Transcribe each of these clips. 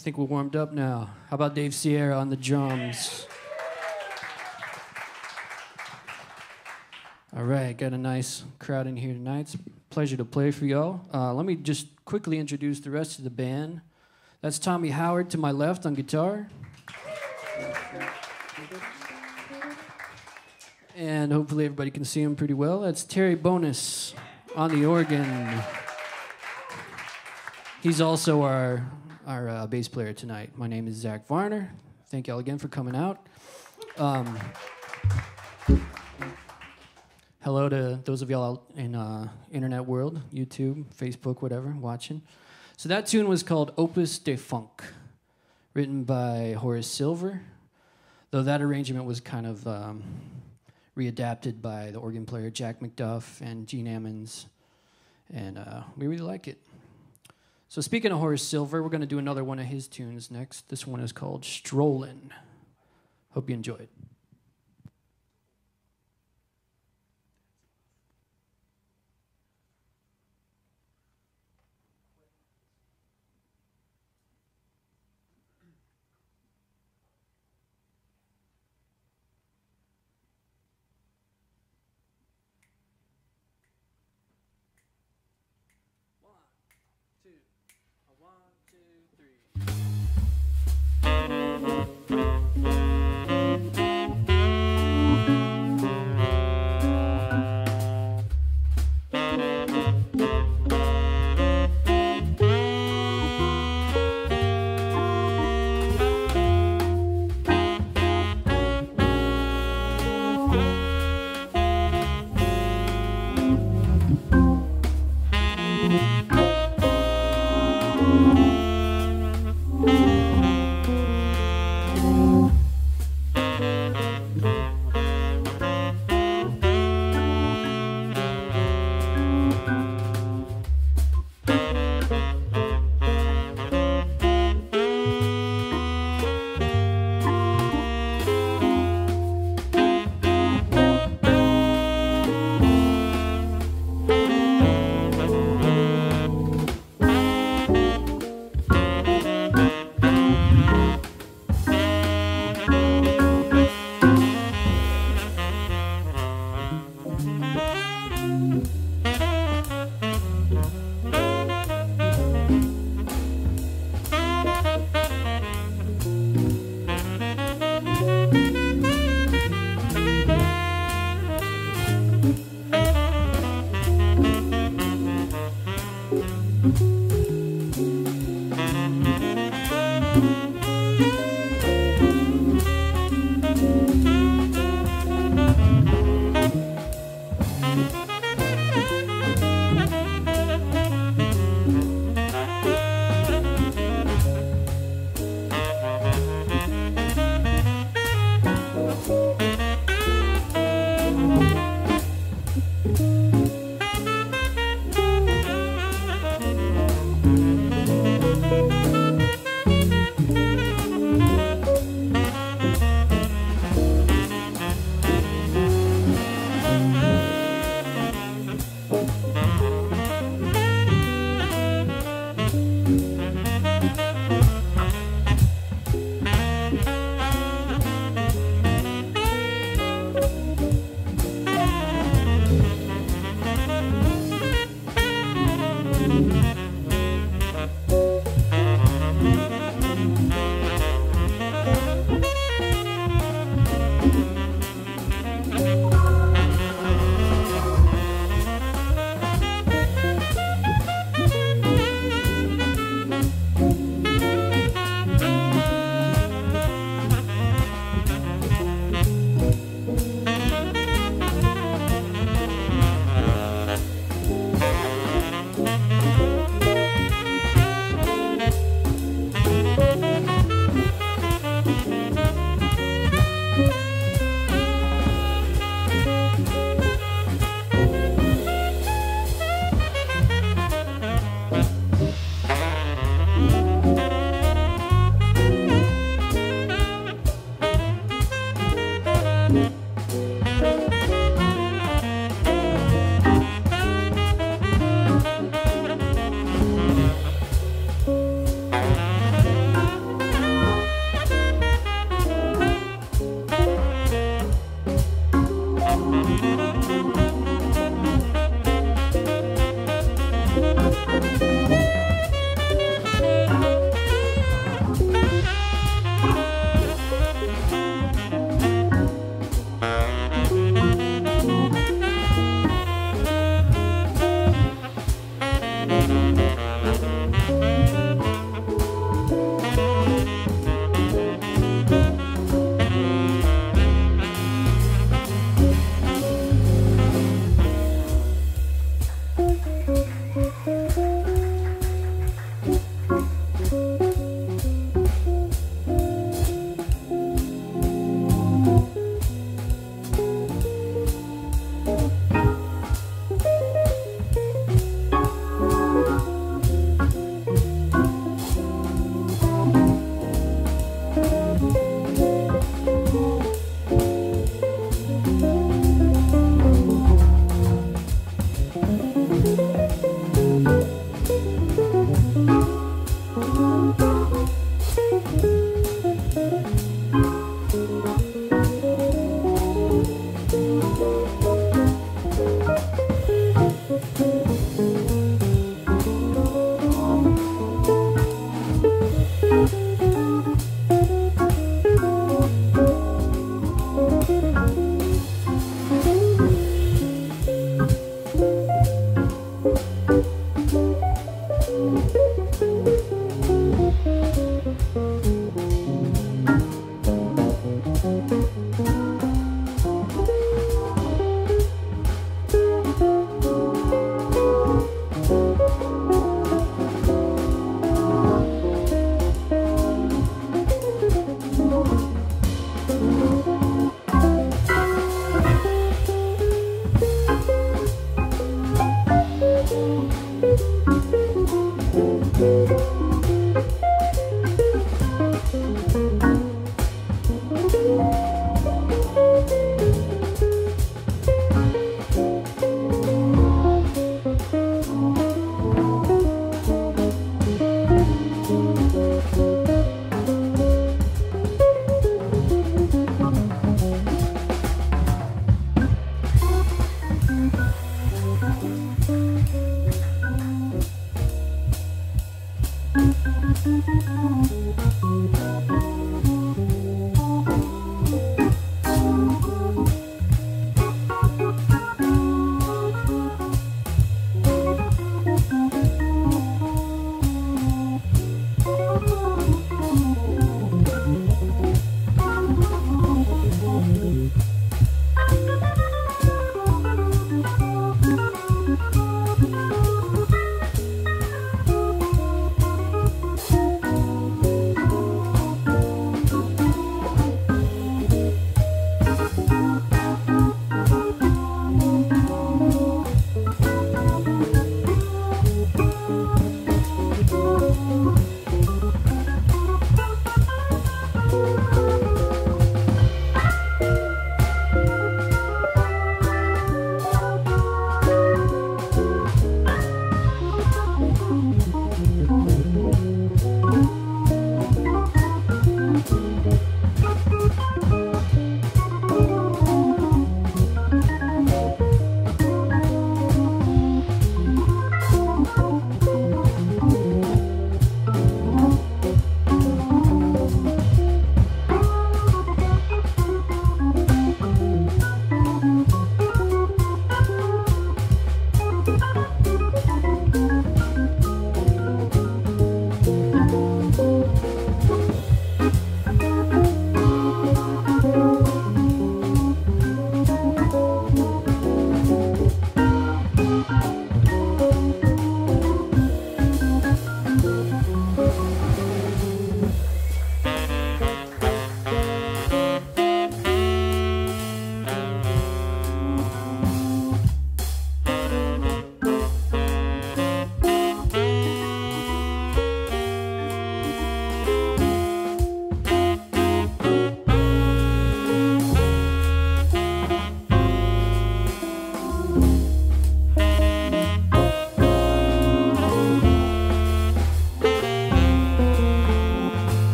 think we're warmed up now. How about Dave Sierra on the drums? All right, got a nice crowd in here tonight. It's a pleasure to play for y'all. Uh, let me just quickly introduce the rest of the band. That's Tommy Howard to my left on guitar. And hopefully everybody can see him pretty well. That's Terry Bowness on the organ. He's also our our uh, bass player tonight. My name is Zack Varner. Thank y'all again for coming out. Um, hello to those of y'all in uh, internet world, YouTube, Facebook, whatever, watching. So that tune was called Opus de Funk, written by Horace Silver. Though that arrangement was kind of um, readapted by the organ player Jack McDuff and Gene Ammons, and uh, we really like it. So speaking of Horace Silver, we're going to do another one of his tunes next. This one is called Strollin'. Hope you enjoy it. Bye.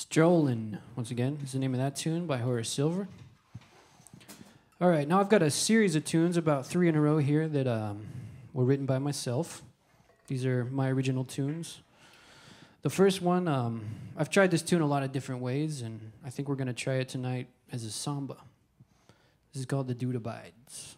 Strolling, once again, is the name of that tune by Horace Silver. All right, now I've got a series of tunes, about three in a row here, that um, were written by myself. These are my original tunes. The first one, um, I've tried this tune a lot of different ways, and I think we're going to try it tonight as a samba. This is called The Dude Abides.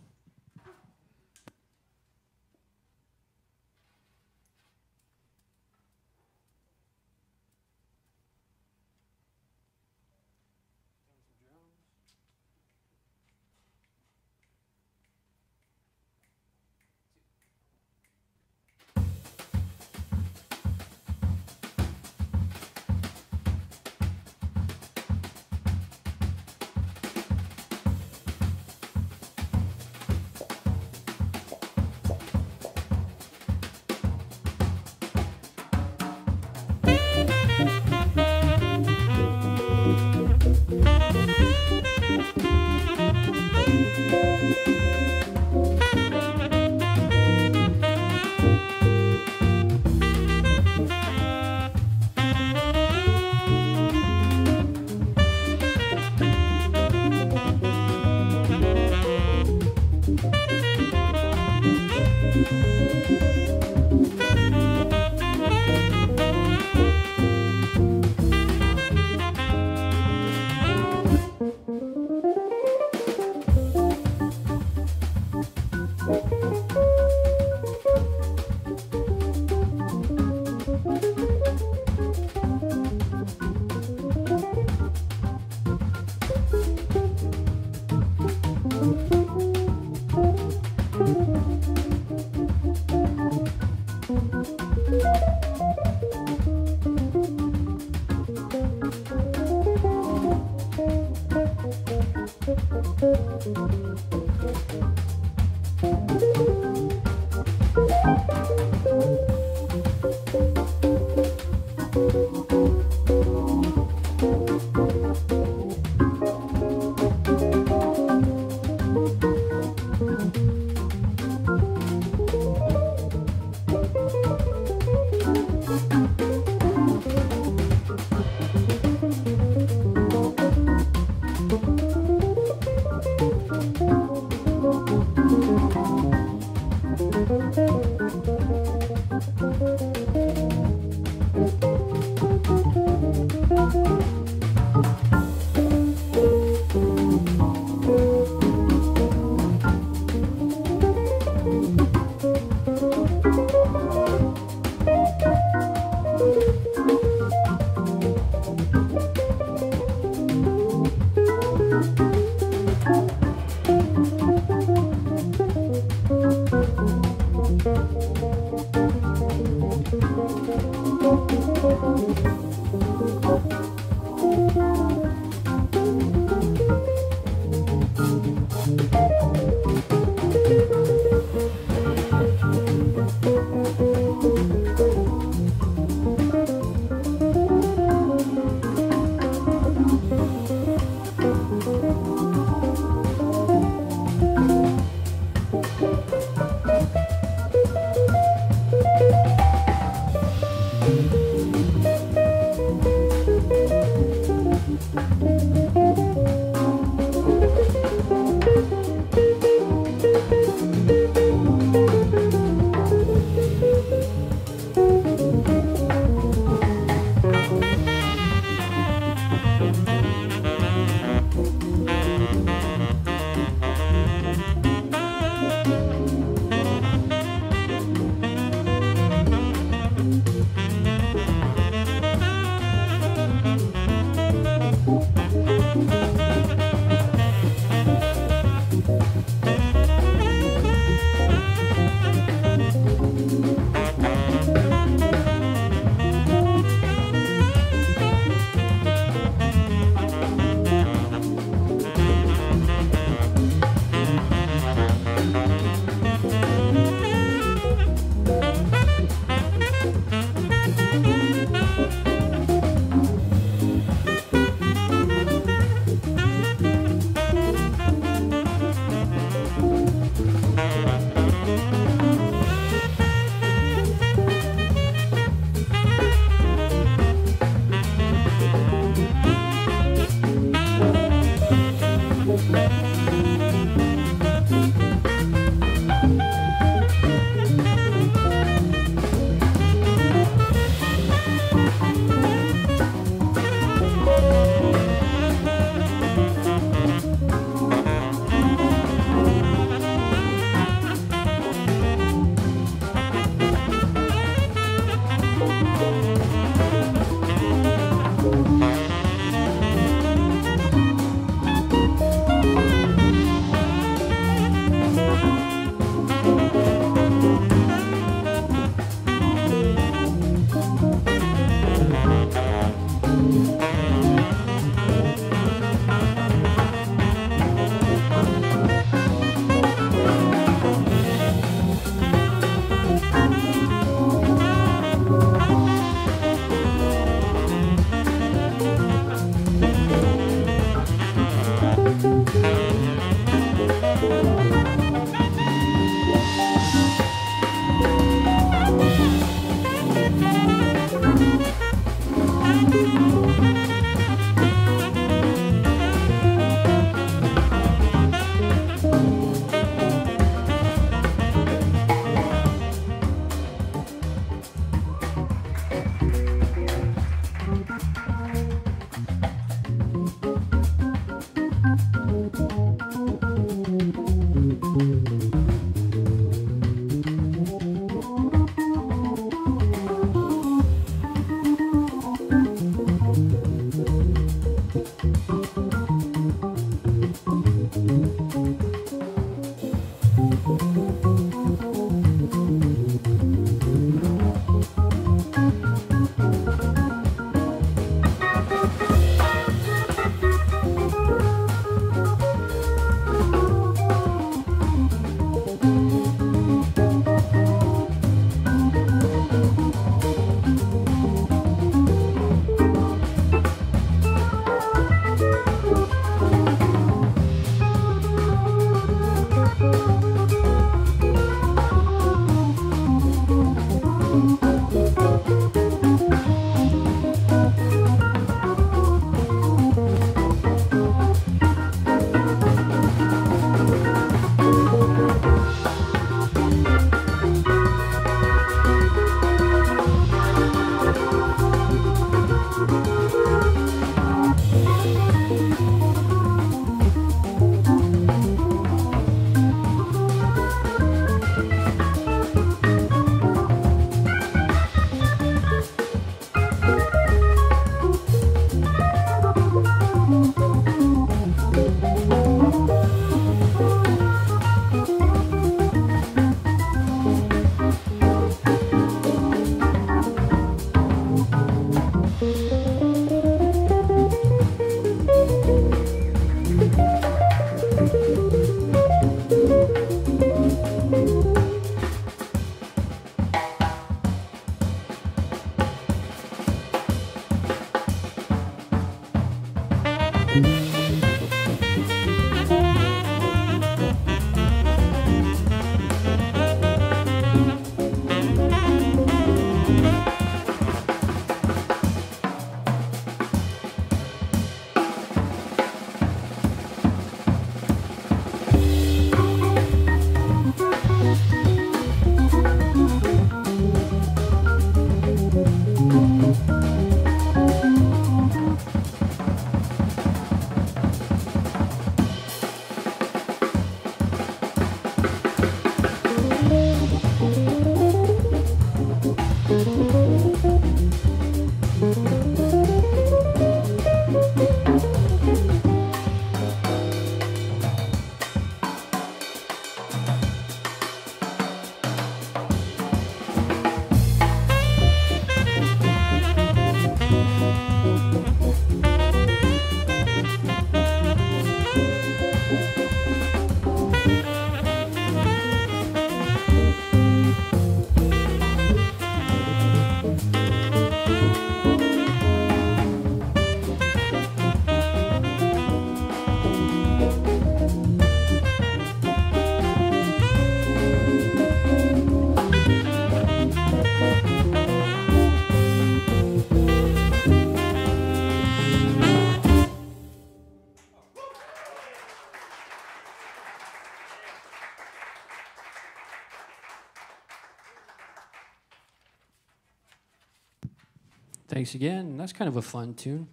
Thanks again. That's kind of a fun tune.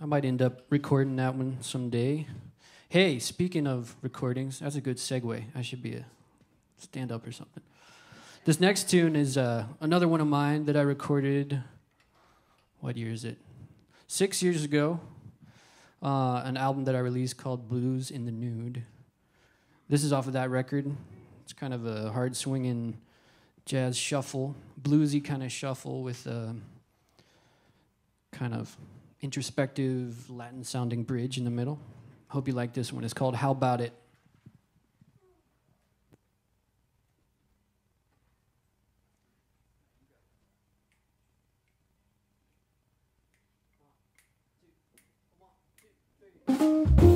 I might end up recording that one someday. Hey, speaking of recordings, that's a good segue. I should be a stand up or something. This next tune is uh, another one of mine that I recorded. What year is it? Six years ago. Uh, an album that I released called Blues in the Nude. This is off of that record. It's kind of a hard swinging jazz shuffle, bluesy kind of shuffle with. Uh, kind of introspective Latin sounding bridge in the middle. Hope you like this one. It's called How About It? One, two, one, two,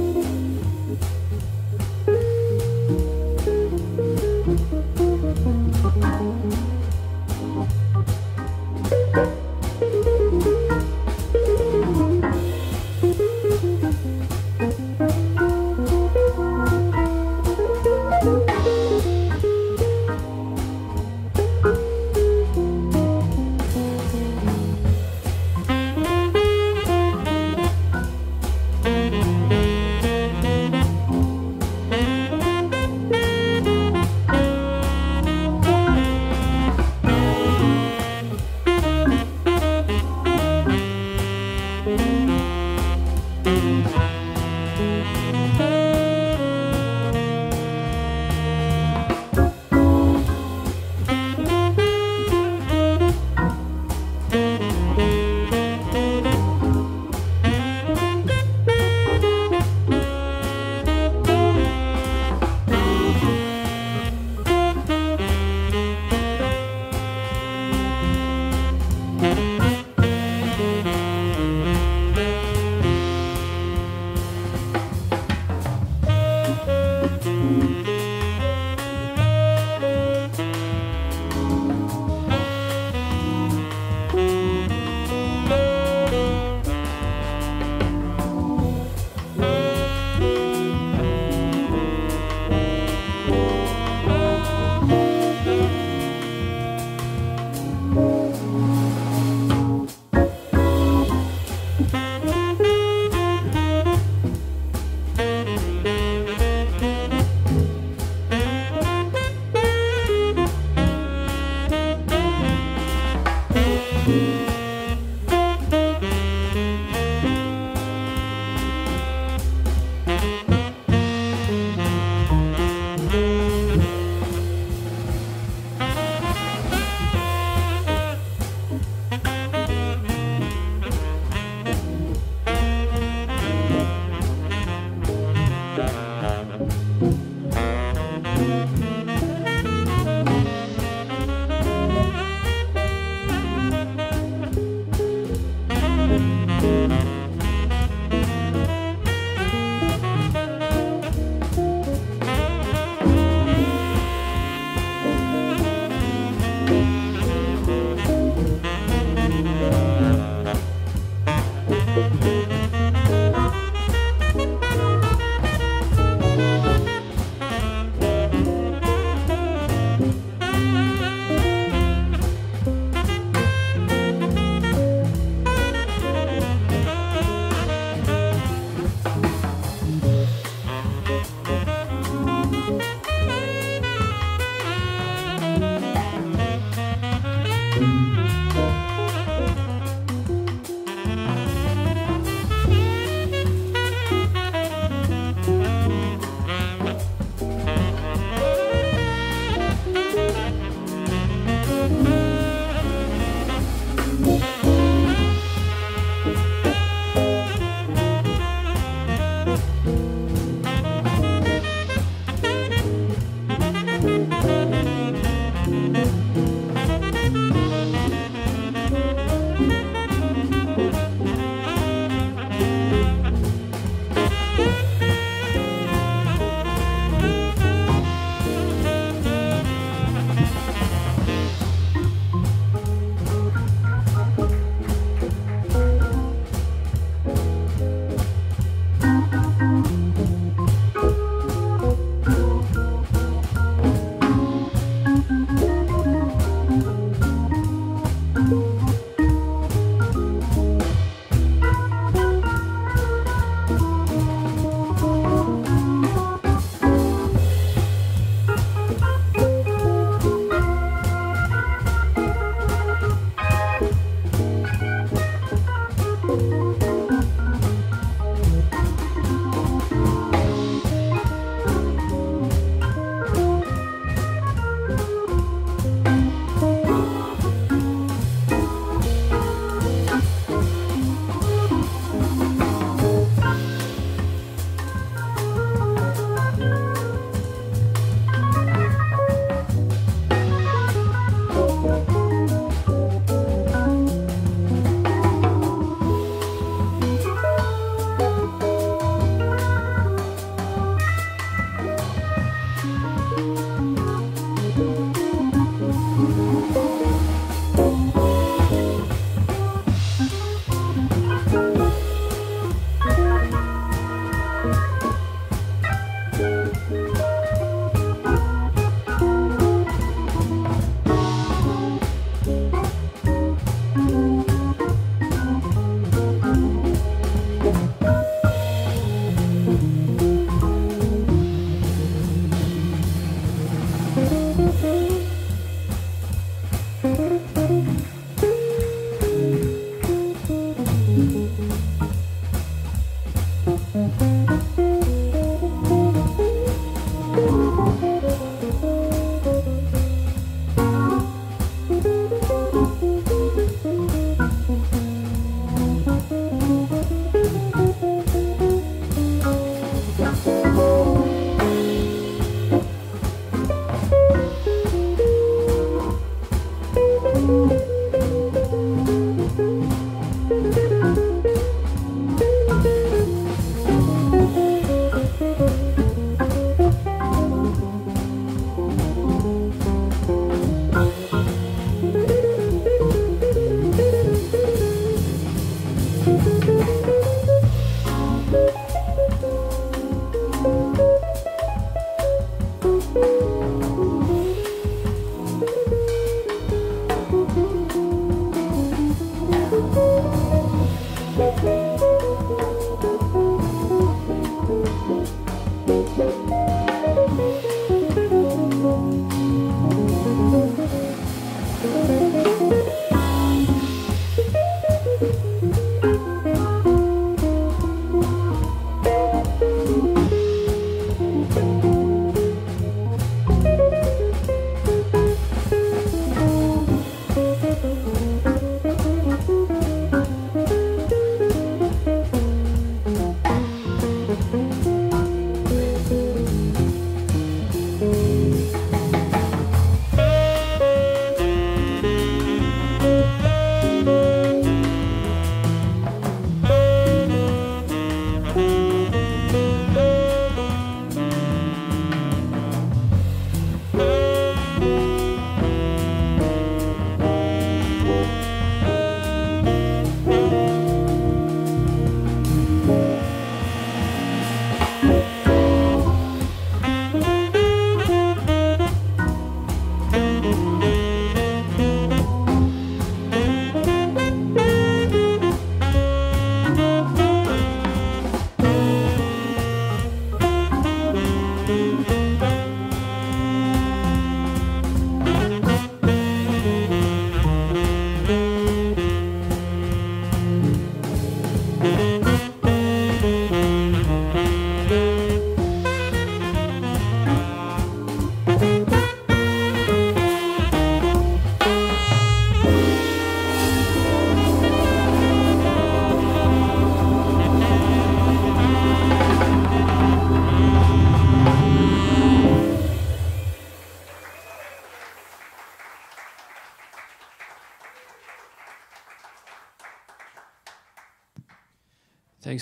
Thanks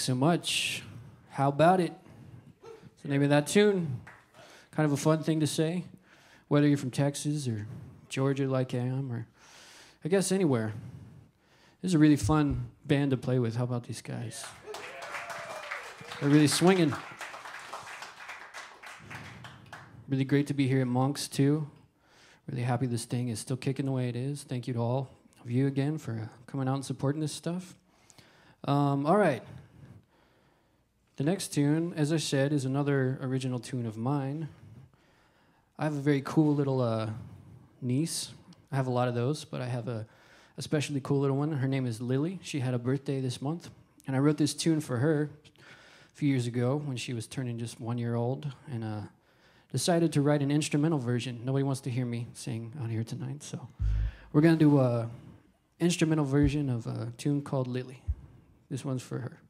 so much. How about it? It's the name of that tune. Kind of a fun thing to say, whether you're from Texas or Georgia, like I am, or I guess anywhere. This is a really fun band to play with. How about these guys? They're really swinging. Really great to be here at Monks, too. Really happy this thing is still kicking the way it is. Thank you to all of you again for coming out and supporting this stuff. Um, all right. The next tune, as I said, is another original tune of mine. I have a very cool little uh, niece. I have a lot of those, but I have a especially cool little one. Her name is Lily. She had a birthday this month, and I wrote this tune for her a few years ago when she was turning just one year old, and uh, decided to write an instrumental version. Nobody wants to hear me sing out here tonight, so we're gonna do a instrumental version of a tune called Lily. This one's for her.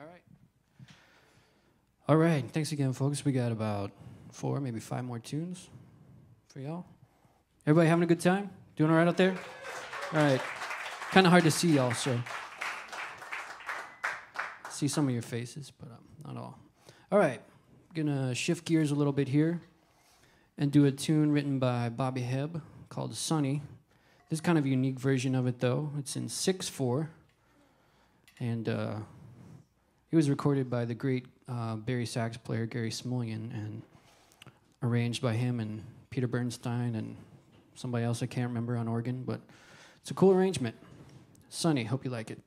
All right. All right. Thanks again, folks. We got about four, maybe five more tunes for y'all. Everybody having a good time? Doing all right out there? All right. Kind of hard to see y'all, so see some of your faces, but um, not all. All right. Gonna shift gears a little bit here and do a tune written by Bobby Hebb called Sunny. This is kind of a unique version of it, though. It's in 6 4. And uh, it was recorded by the great uh, bari sax player Gary Smulyan and arranged by him and Peter Bernstein and somebody else I can't remember on organ. But it's a cool arrangement. Sunny, hope you like it.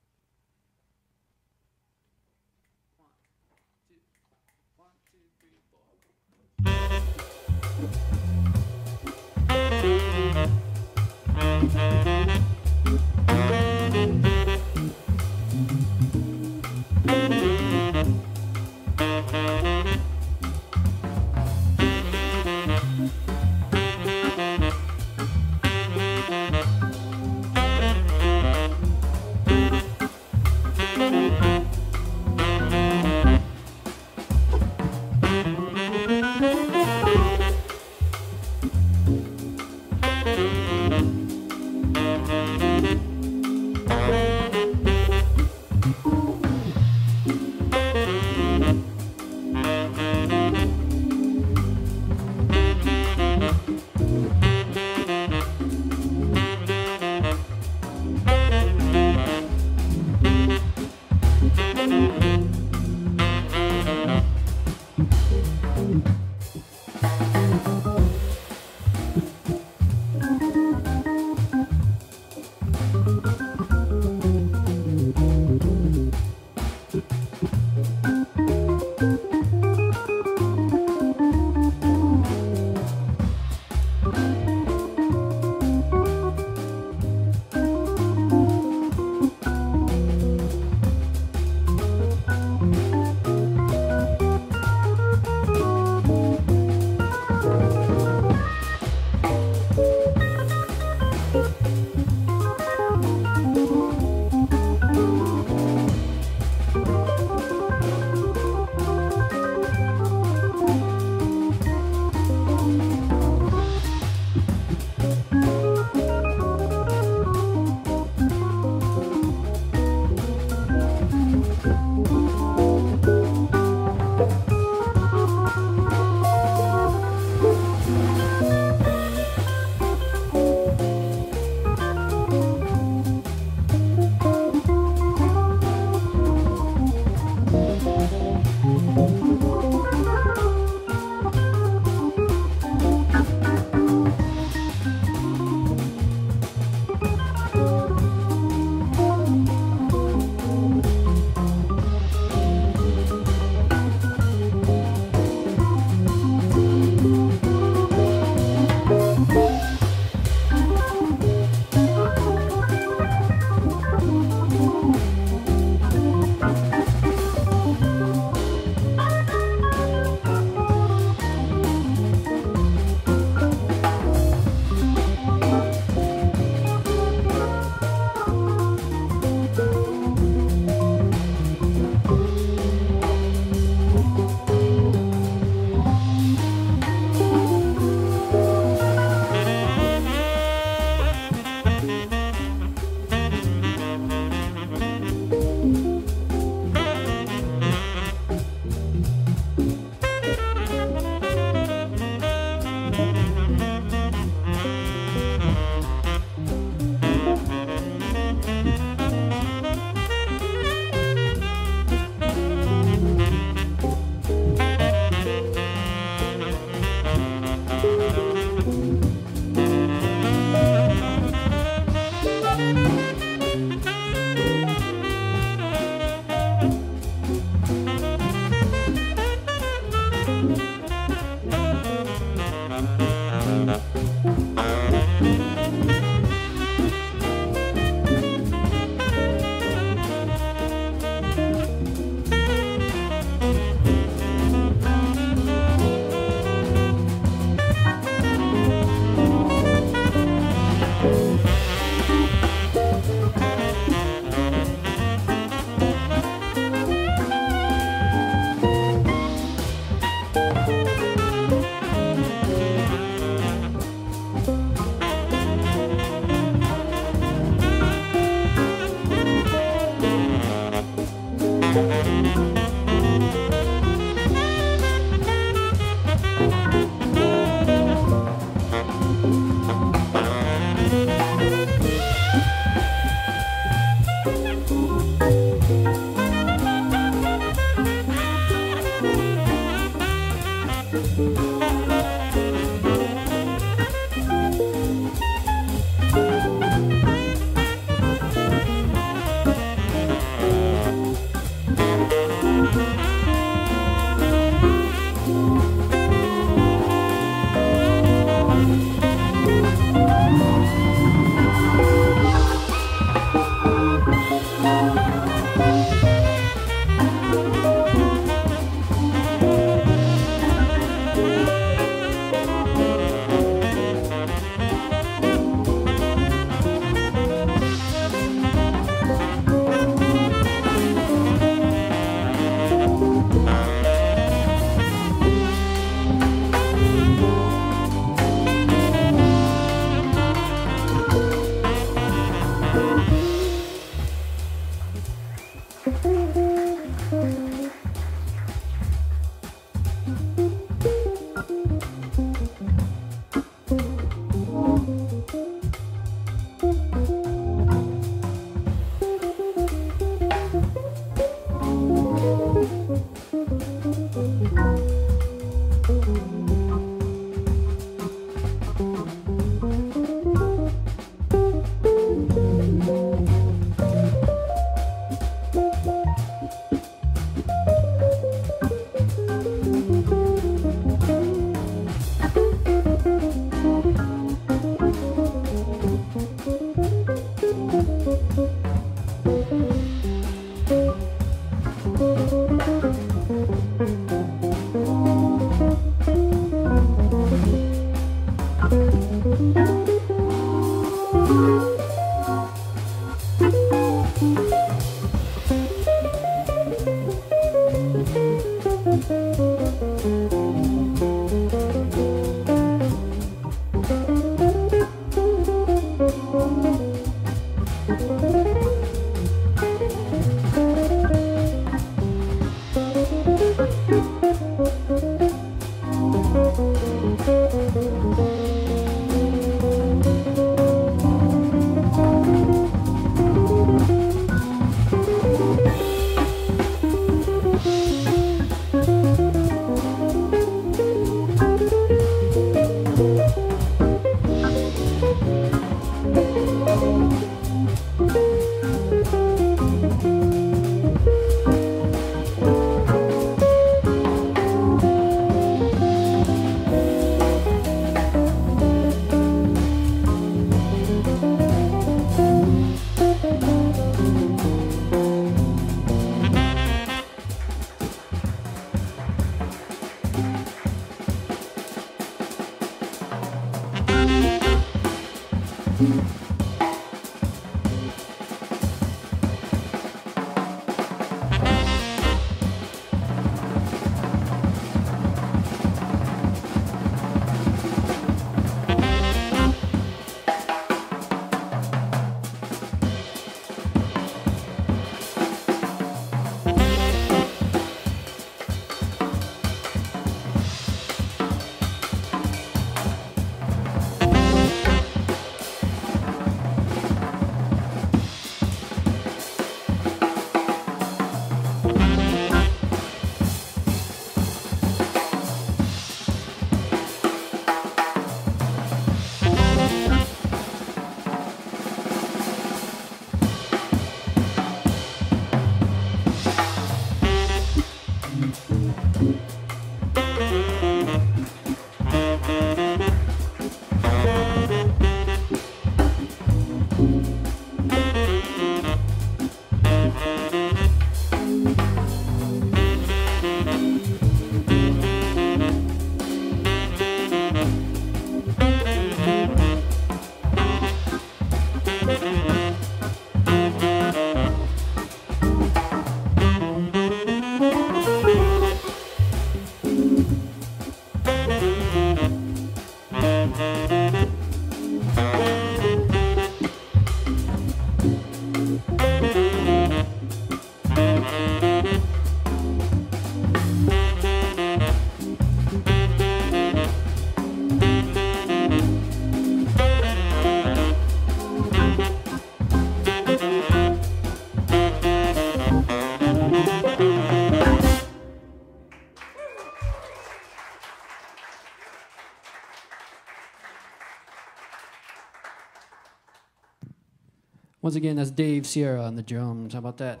Again, that's Dave Sierra on the drums. How about that?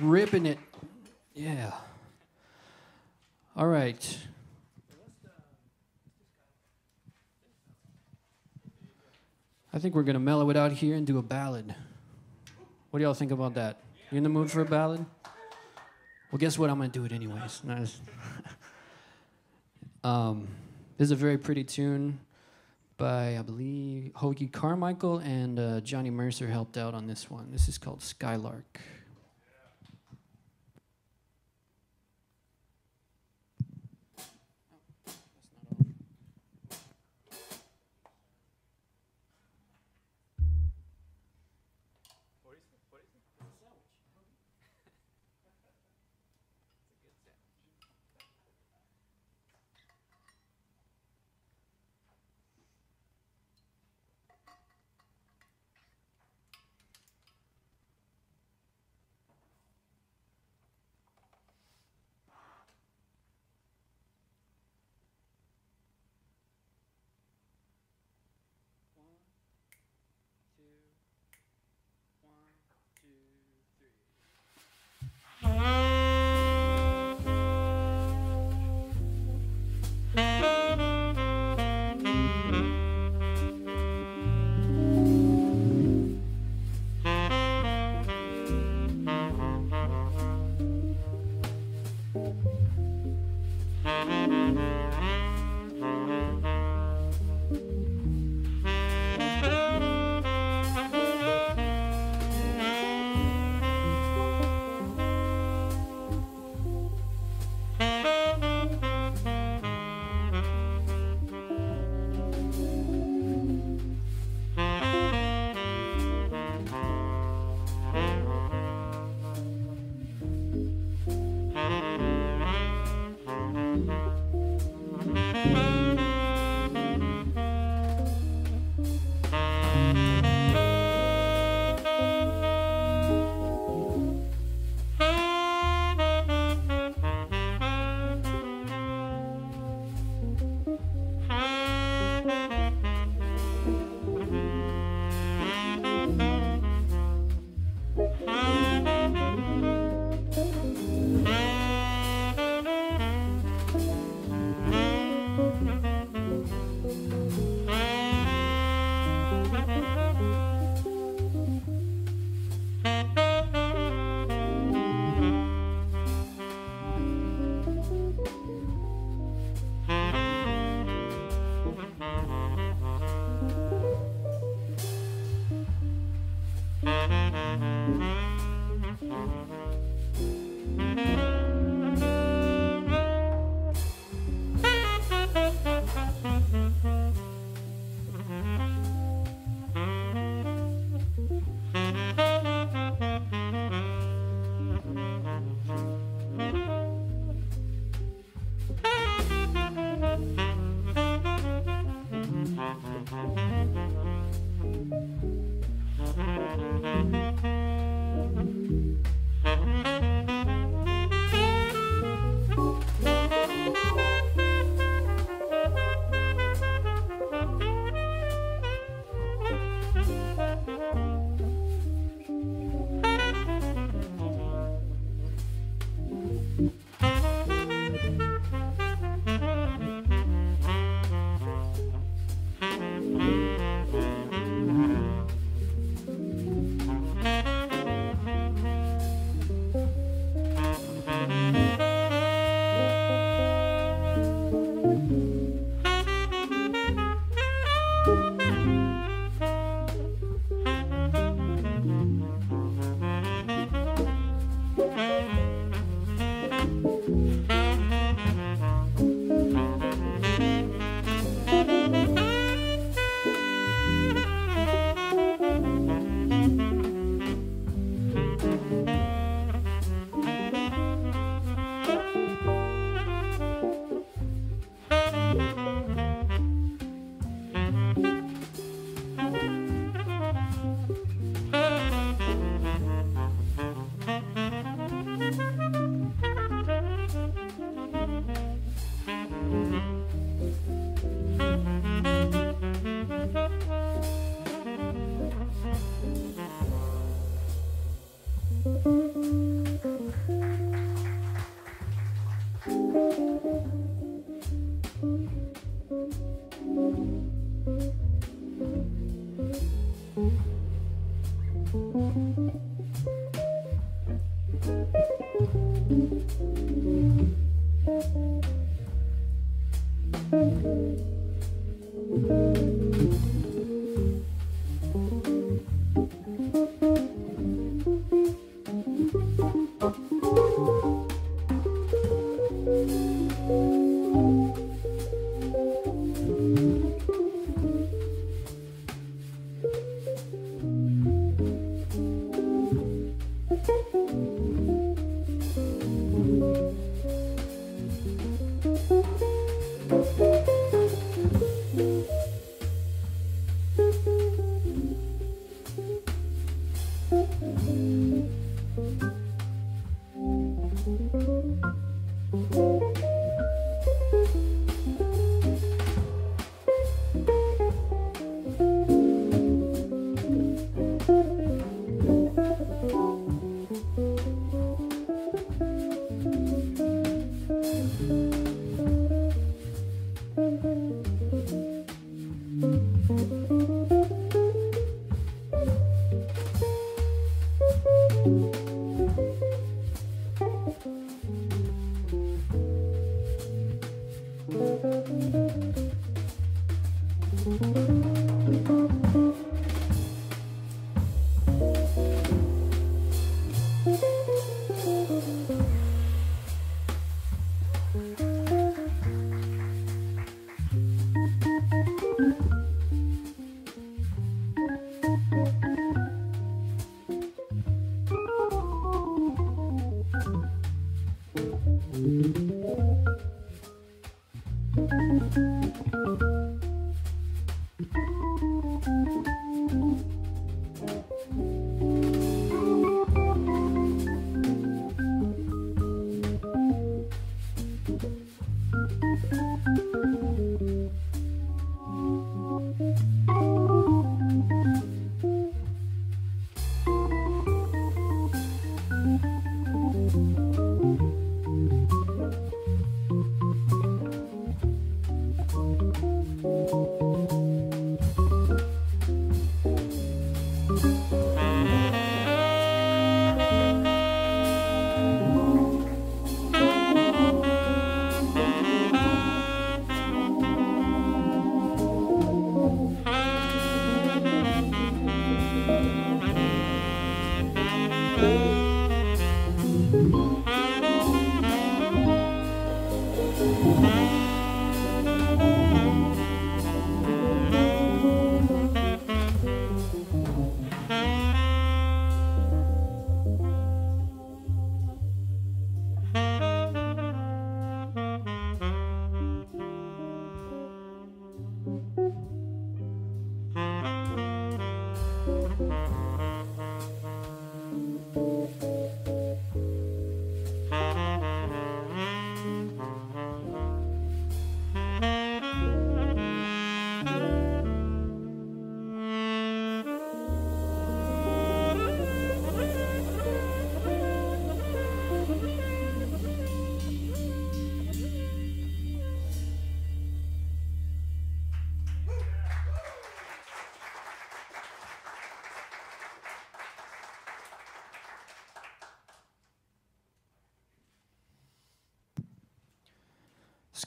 Ripping it. Yeah. All right. I think we're going to mellow it out here and do a ballad. What do y'all think about that? You in the mood for a ballad? Well, guess what? I'm going to do it anyways. Nice. um, this is a very pretty tune by, I believe, Hoagy Carmichael and uh, Johnny Mercer helped out on this one. This is called Skylark.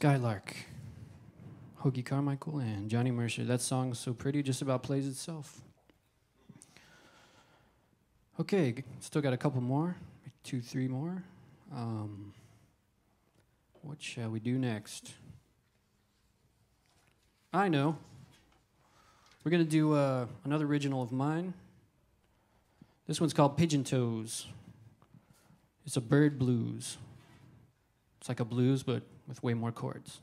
Skylark, Hoagy Carmichael, and Johnny Mercer. That song's so pretty, just about plays itself. Okay, still got a couple more, two, three more. Um, what shall we do next? I know. We're going to do uh, another original of mine. This one's called Pigeon Toes. It's a bird blues. It's like a blues, but with way more chords.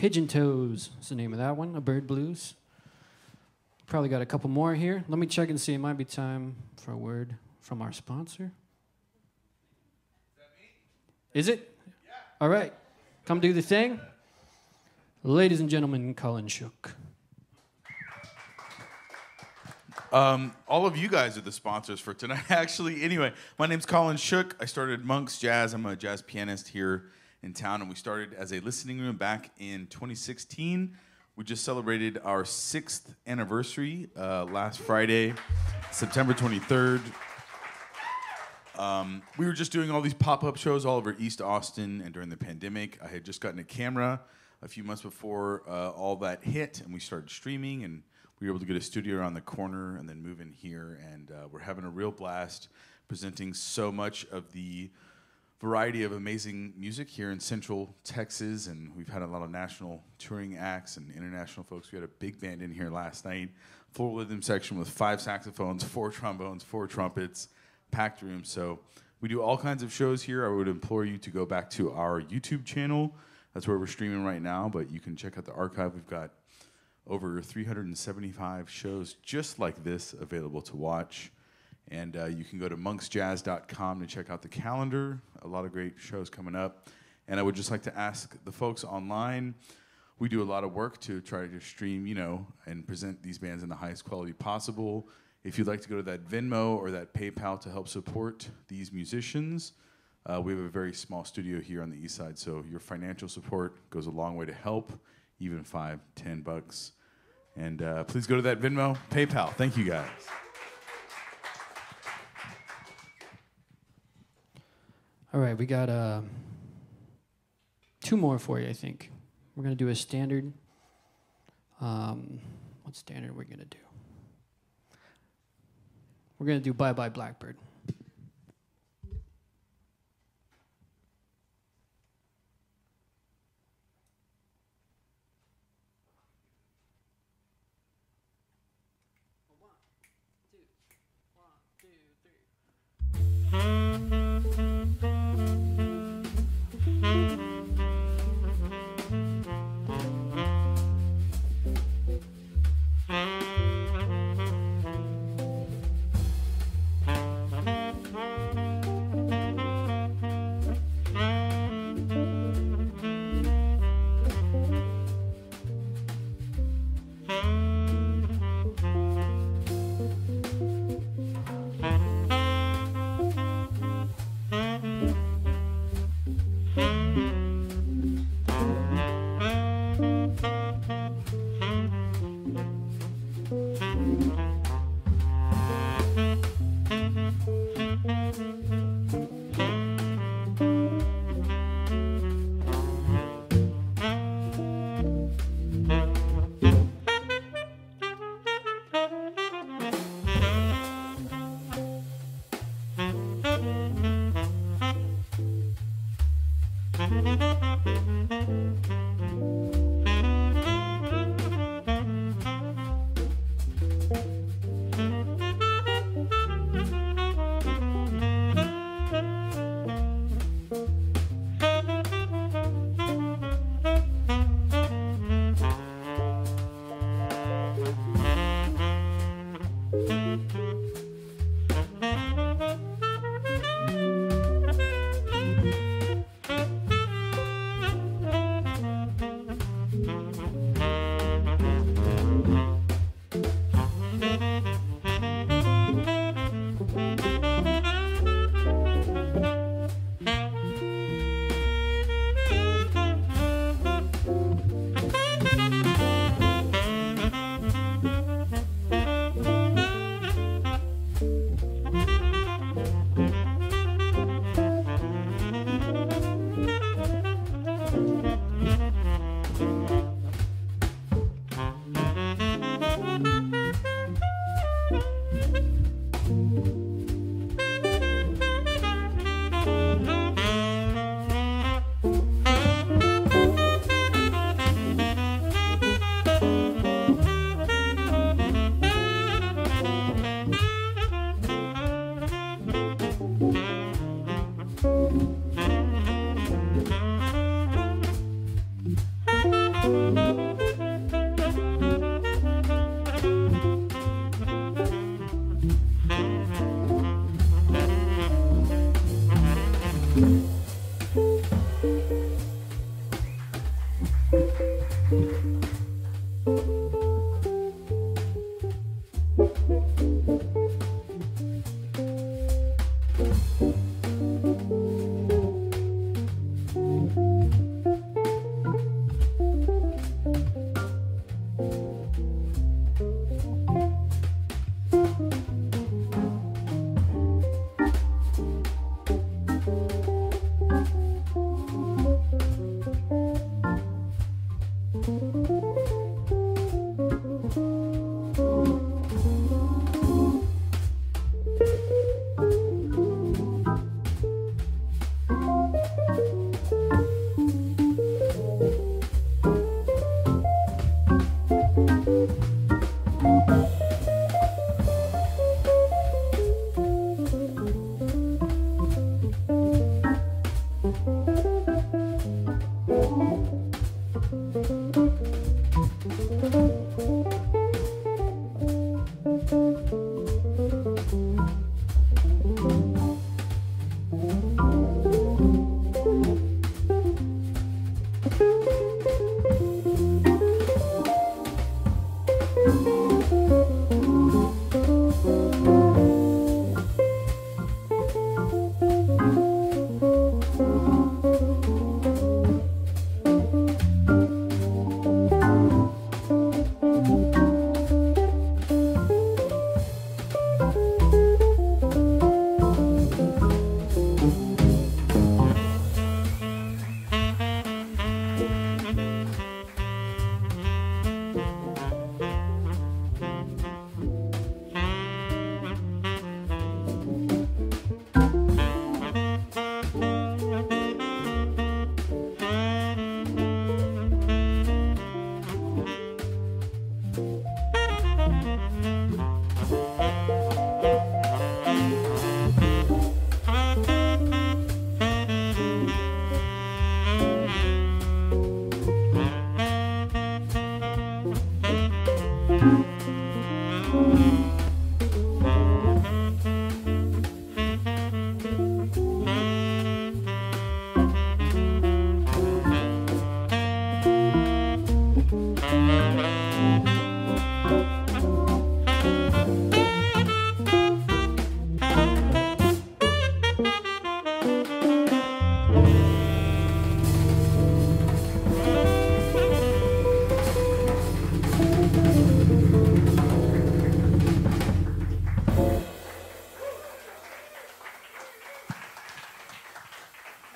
Pigeon Toes is the name of that one, a bird blues. Probably got a couple more here. Let me check and see. It might be time for a word from our sponsor. Is it? Yeah. All right. Come do the thing. Ladies and gentlemen, Colin Shook. Um, all of you guys are the sponsors for tonight, actually. Anyway, my name's Colin Shook. I started Monk's Jazz. I'm a jazz pianist here in town, and we started as a listening room back in 2016. We just celebrated our sixth anniversary uh, last Friday, September 23rd. Um, we were just doing all these pop up shows all over East Austin, and during the pandemic, I had just gotten a camera a few months before uh, all that hit, and we started streaming, and we were able to get a studio around the corner and then move in here, and uh, we're having a real blast presenting so much of the variety of amazing music here in Central Texas, and we've had a lot of national touring acts and international folks. We had a big band in here last night, full rhythm section with five saxophones, four trombones, four trumpets, packed room. So we do all kinds of shows here. I would implore you to go back to our YouTube channel. That's where we're streaming right now, but you can check out the archive. We've got over 375 shows just like this available to watch. And uh, you can go to monksjazz.com to check out the calendar. A lot of great shows coming up. And I would just like to ask the folks online. We do a lot of work to try to stream, you know, and present these bands in the highest quality possible. If you'd like to go to that Venmo or that PayPal to help support these musicians, uh, we have a very small studio here on the east side, so your financial support goes a long way to help, even five, ten bucks. And uh, please go to that Venmo, PayPal. Thank you guys. All right, we got uh, two more for you, I think. We're going to do a standard. Um, what standard are we going to do? We're going to do Bye Bye Blackbird. One, two, one, two, three.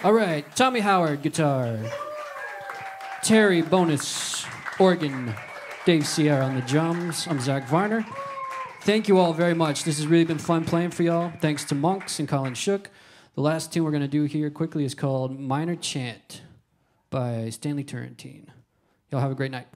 All right, Tommy Howard, guitar. Terry Bowness, organ. Dave Sierra on the drums. I'm Zack Varner. Thank you all very much. This has really been fun playing for y'all. Thanks to Monks and Colin Shook. The last tune we're going to do here quickly is called Minor Chant by Stanley Turrentine. Y'all have a great night.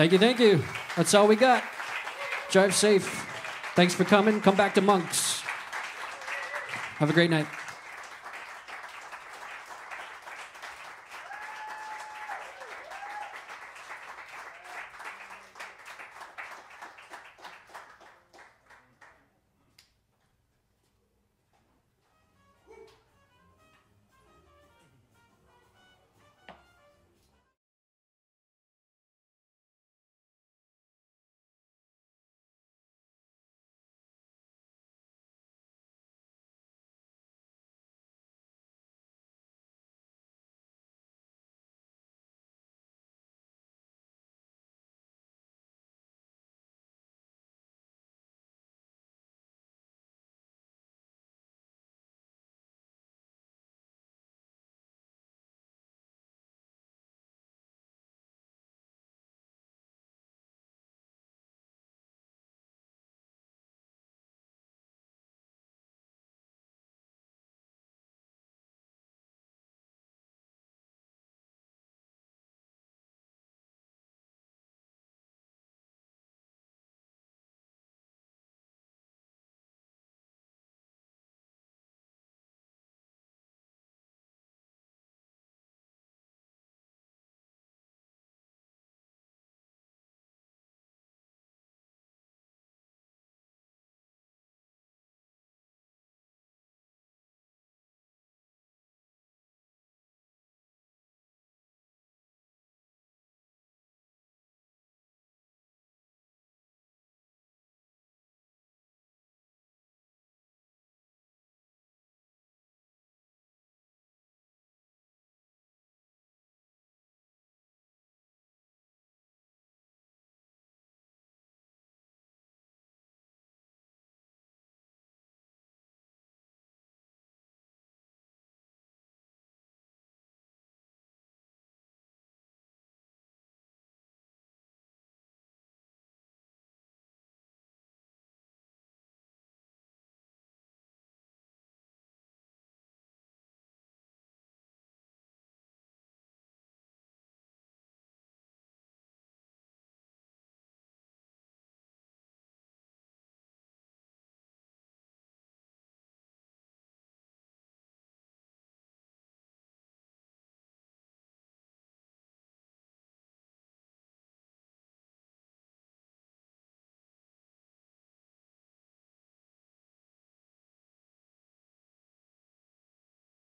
Thank you, thank you. That's all we got. Drive safe. Thanks for coming. Come back to Monks. Have a great night.